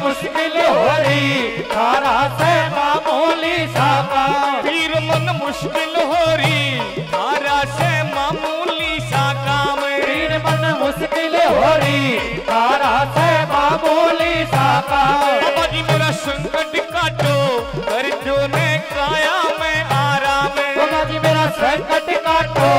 मुश्किल हो रही थारा से मामूली सा काम पीर मन मुश्किल हो रही थारा से मामूली सा काम पीर मन मुश्किल हो रही थारा से मामूली सा काम बाबा जी मेरा संकट काटो। कर जो ने काया मैं आराम बाबा जी मेरा संकट काटो।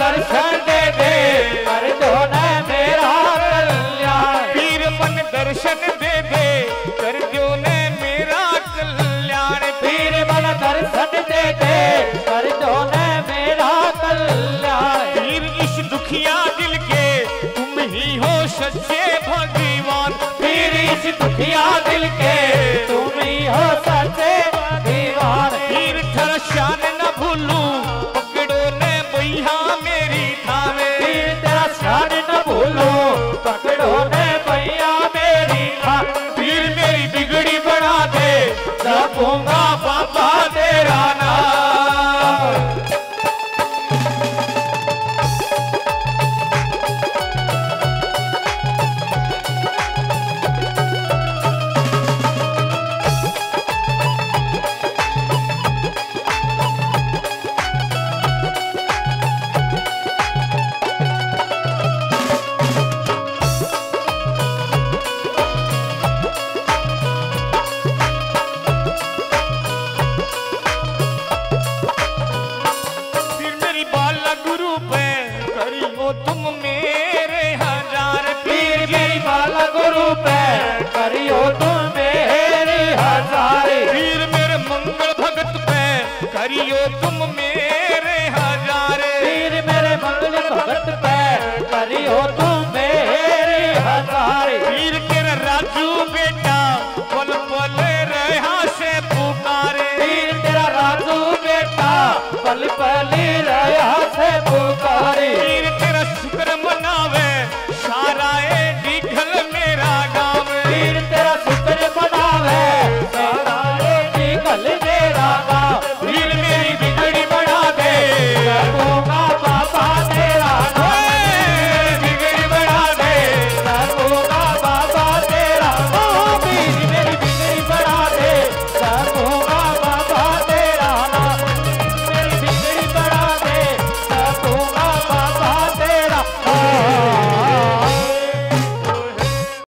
दर्शन दे दे कर दो मेरा कल्याण पीर मन दर्शन दे दे कर दो मेरा कल्याण पीर मन दर्शन दे दे कर दो मेरा कल्याण पीर इस दुखिया दिल के तुम ही हो सच्चे भगवान पीर इस दुखिया दिल के तुम ही हो सच्चे दीवान पीर थर तुम मेरे हज़ार पीर पीर मेरी माला गुरु पे करियो तुम मेरे हज़ार। पीर मेरे मंगल भगत पैर करियो तुम